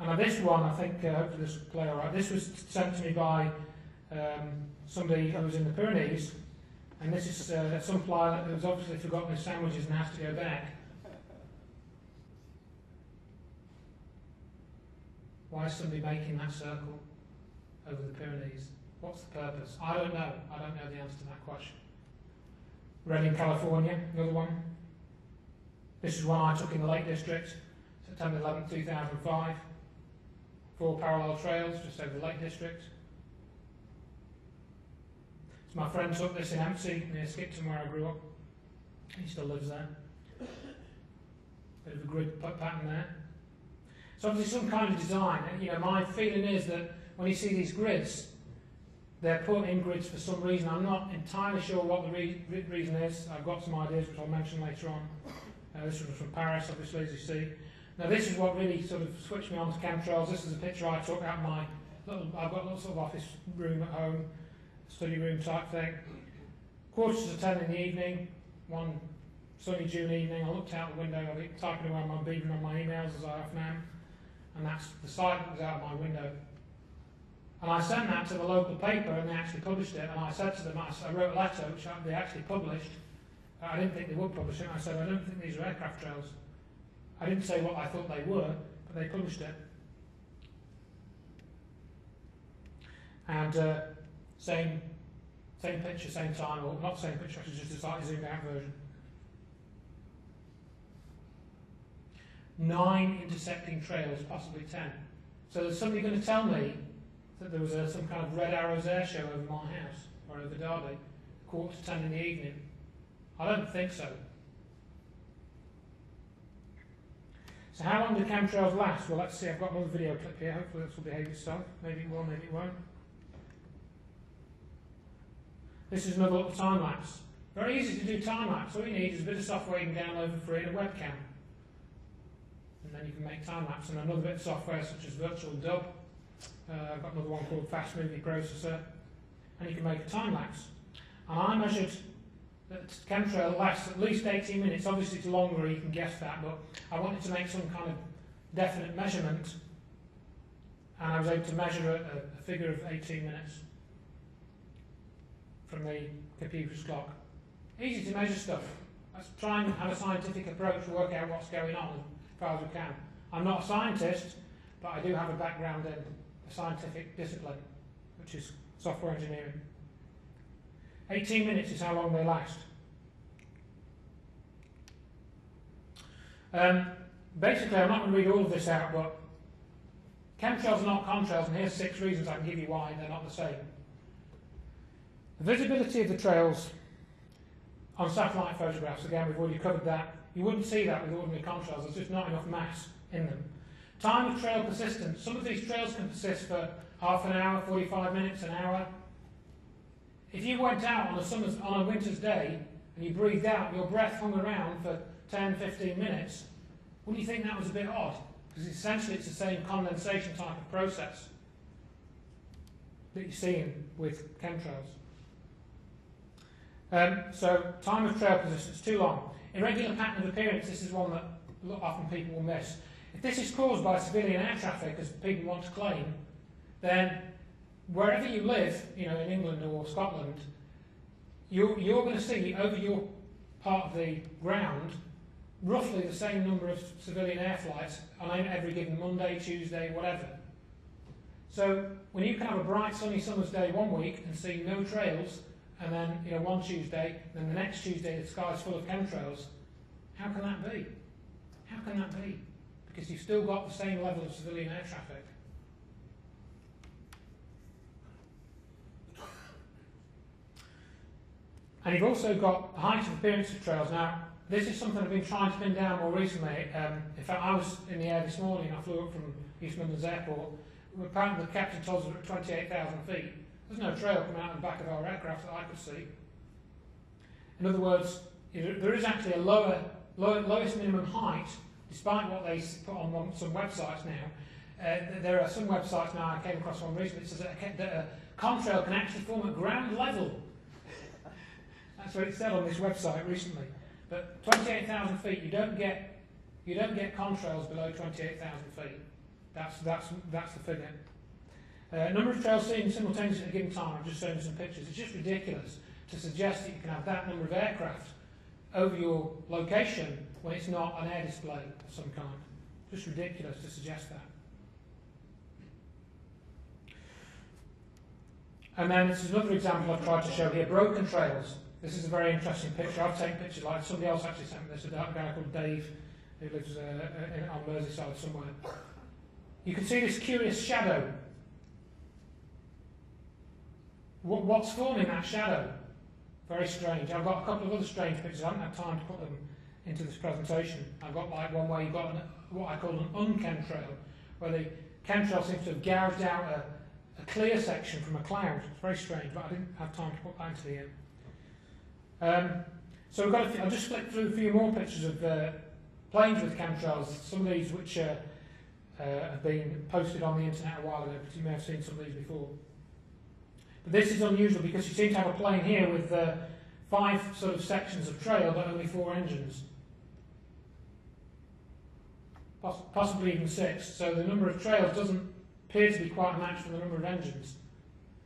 And this one, I think, uh, hopefully this will play all right. This was sent to me by um, somebody who was in the Pyrenees, and this is uh, some flyer has obviously forgotten his sandwiches and has to go back. Why is somebody making that circle over the Pyrenees? What's the purpose? I don't know. I don't know the answer to that question. Redding, California, another one. This is one I took in the Lake District, September 11, 2005. Four parallel trails just over the Lake District. So my friend took this in Embsay, near Skipton, where I grew up. He still lives there. Bit of a grid pattern there. So obviously some kind of design. You know, my feeling is that when you see these grids, they're put in grids for some reason. I'm not entirely sure what the re reason is. I've got some ideas which I'll mention later on. Uh, this was from Paris, obviously, as you see. Now this is what really sort of switched me on to chemtrails. This is a picture I took out my little, I've got a little sort of office room at home, study room type thing. Quarters to ten in the evening, one sunny June evening, I looked out the window, I was typing away on my beavering on my emails as I often am, and that's the sight that was out of my window. And I sent that to the local paper and they actually published it. And I said to them, I wrote a letter which they actually published. I didn't think they would publish it. I said, I don't think these are aircraft trails. I didn't say what I thought they were, but they published it. And uh, same, same picture, same time, or not same picture, actually just a slightly zoomed out version. Nine intersecting trails, possibly ten. So there's somebody going to tell me that there was a, some kind of Red Arrows air show over my house, or over Derby, quarter to ten in the evening. I don't think so. So how long do chemtrails last? Well, let's see. I've got another video clip here. Hopefully this will behave itself. Maybe it will, maybe it won't. This is another little time lapse. Very easy to do time lapse. All you need is a bit of software you can download for free and a webcam. And then you can make time lapse and another bit of software such as Virtual Dub. Uh, I've got another one called Fast Movie Processor. And you can make a time lapse. And I measured that chemtrail lasts at least 18 minutes. Obviously, it's longer, you can guess that, but I wanted to make some kind of definite measurement, and I was able to measure a, a figure of 18 minutes from the computer's clock. Easy to measure stuff. Let's try and have a scientific approach to work out what's going on as far as we can. I'm not a scientist, but I do have a background in a scientific discipline, which is software engineering. 18 minutes is how long they last. Um, basically, I'm not going to read all of this out, but chemtrails are not contrails, and here's six reasons I can give you why they're not the same. The visibility of the trails on satellite photographs, again, we've already covered that. You wouldn't see that with ordinary contrails, there's just not enough mass in them. Time of trail persistence. Some of these trails can persist for half an hour, 45 minutes, an hour, if you went out on a, summer's, on a winter's day and you breathed out, your breath hung around for 10, 15 minutes, wouldn't you think that was a bit odd? Because essentially it's the same condensation type of process that you're seeing with chemtrails. Um, so time of trail persistence, too long. Irregular pattern of appearance, this is one that often people will miss. If this is caused by civilian air traffic, as people want to claim, then wherever you live, you know, in England or Scotland, you're, you're going to see over your part of the ground roughly the same number of civilian air flights on every given Monday, Tuesday, whatever. So when you can have a bright sunny summer's day one week and see no trails, and then you know one Tuesday, then the next Tuesday the sky's full of chemtrails, how can that be? How can that be? Because you've still got the same level of civilian air traffic. And you've also got the height of appearance of trails. Now, this is something I've been trying to pin down more recently. Um, in fact, I was in the air this morning. I flew up from East Midlands Airport. Apparently, the captain told us we at 28,000 feet. There's no trail coming out the back of our aircraft that I could see. In other words, there is actually a lower, low, lowest minimum height, despite what they put on some websites now. Uh, there are some websites now, I came across one recently, that says that a, that a contrail can actually form at ground level that's what it said on this website recently. But 28,000 feet, you don't get you don't get contrails below 28,000 feet. That's, that's, that's the figure. Uh, number of trails seen simultaneously at a given time, I've just shown some pictures. It's just ridiculous to suggest that you can have that number of aircraft over your location when it's not an air display of some kind. Just ridiculous to suggest that. And then this is another example I've tried to show here, broken trails. This is a very interesting picture. I've taken pictures like somebody else actually sent me this, a guy called Dave who lives uh, in, on Merseyside somewhere. You can see this curious shadow. What, what's forming that shadow? Very strange. I've got a couple of other strange pictures. I haven't had time to put them into this presentation. I've got like one where you've got an, what I call an unchemtrail, where the chemtrail seems to have gouged out a, a clear section from a cloud. It's very strange, but I didn't have time to put that into the end. Um, so we've got few, I'll just flick through a few more pictures of uh, planes with chemtrails, some of these which uh, uh, have been posted on the internet a while ago, but you may have seen some of these before. But this is unusual because you seem to have a plane here with uh, five sort of sections of trail, but only four engines. Poss possibly even six. So the number of trails doesn't appear to be quite matched with the number of engines.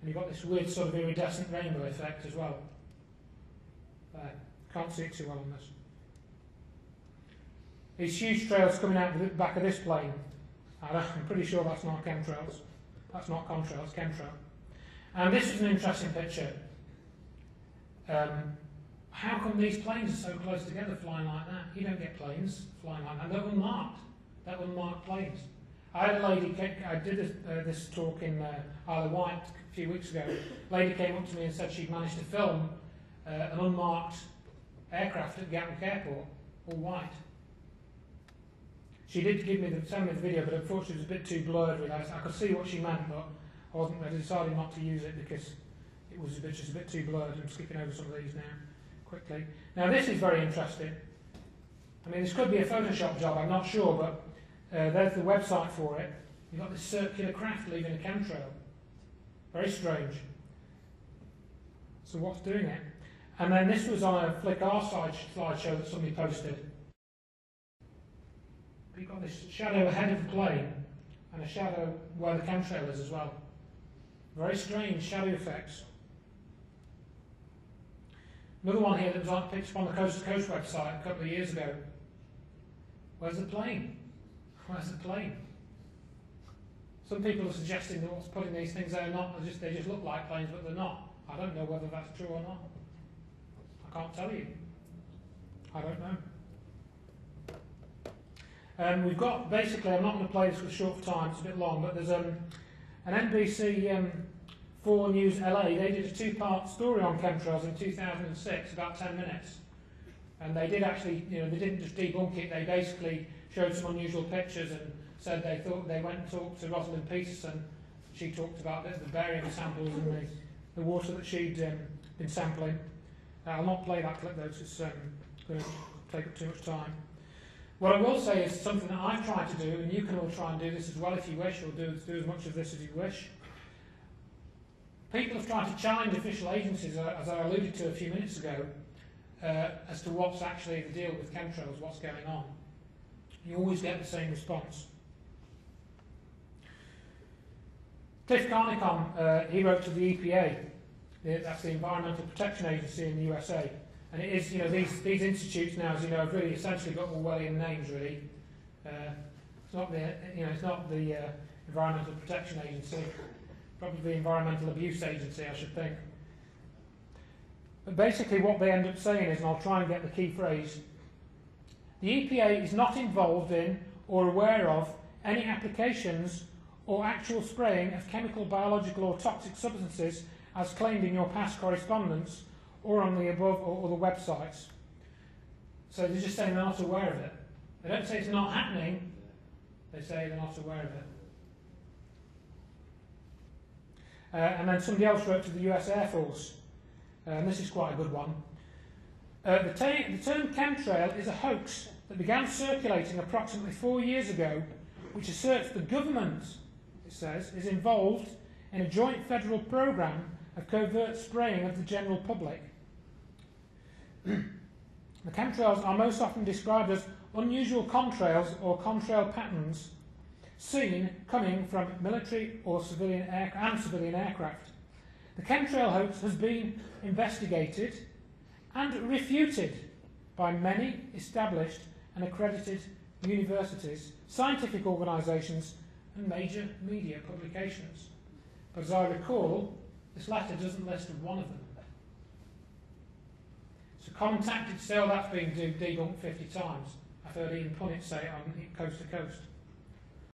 And you've got this weird sort of iridescent rainbow effect as well. Can't see it too well on this. These huge trails coming out the back of this plane. I'm pretty sure that's not chemtrails. That's not contrails, chemtrail. And this is an interesting picture. Um, how come these planes are so close together flying like that? You don't get planes flying like that. They're unmarked. They're unmarked planes. I had a lady, I did this, uh, this talk in uh, Isle of Wight a few weeks ago. A lady came up to me and said she'd managed to film uh, an unmarked aircraft at Gatwick Airport, all white. She did give me the, send me the video, but unfortunately it was a bit too blurred with us. I could see what she meant, but I, wasn't, I decided not to use it because it was a bit, just a bit too blurred. I'm skipping over some of these now quickly. Now this is very interesting. I mean, this could be a Photoshop job, I'm not sure, but uh, there's the website for it. You've got this circular craft leaving a chemtrail. Very strange. So what's doing it? And then this was on a Flickr side slideshow that somebody posted. We've got this shadow ahead of the plane and a shadow where the chemtrail is as well. Very strange shadow effects. Another one here that was on, picked up on the Coast to Coast website a couple of years ago. Where's the plane? Where's the plane? Some people are suggesting that what's putting these things there are not, they just, they just look like planes, but they're not. I don't know whether that's true or not. I can't tell you. I don't know. Um, we've got, basically, I'm not going to play this for a short time, it's a bit long, but there's um, an NBC um, 4 News LA, they did a two-part story on chemtrails in 2006, about 10 minutes. And they did actually, you know, they didn't just debunk it, they basically showed some unusual pictures and said they thought they went and talked to Rosalind Peterson. She talked about the, the barium samples and the, the water that she'd um, been sampling. Uh, I'll not play that clip though, because it's um, going to take up too much time. What I will say is something that I've tried to do, and you can all try and do this as well if you wish, or do, do as much of this as you wish. People have tried to challenge official agencies, uh, as I alluded to a few minutes ago, uh, as to what's actually the deal with chemtrails, what's going on. You always get the same response. Cliff Carnicom, uh, he wrote to the EPA, that's the Environmental Protection Agency in the USA, and it is, you know, these, these institutes now, as you know, have really essentially got Orwellian names, really. Uh, it's not the, you know, it's not the uh, Environmental Protection Agency, probably the Environmental Abuse Agency, I should think. But basically what they end up saying is, and I'll try and get the key phrase, the EPA is not involved in or aware of any applications or actual spraying of chemical, biological or toxic substances as claimed in your past correspondence or on the above or other websites. So they're just saying they're not aware of it. They don't say it's not happening, they say they're not aware of it. Uh, and then somebody else wrote to the US Air Force, uh, and this is quite a good one. Uh, the, the term chemtrail is a hoax that began circulating approximately four years ago, which asserts the government, it says, is involved in a joint federal program of covert spraying of the general public. the chemtrails are most often described as unusual contrails or contrail patterns seen coming from military or civilian air- and civilian aircraft. The chemtrail hoax has been investigated and refuted by many established and accredited universities, scientific organisations, and major media publications. But as I recall, this latter doesn't list one of them. So contacted still, that's been debunked 50 times. I've heard Ian Punnett say on Coast to Coast.